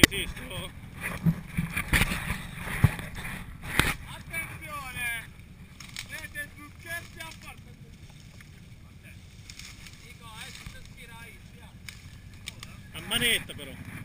Sì, sì. Attenzione! Siete successi a parte. Dico, eh, si spirai, A manetta però.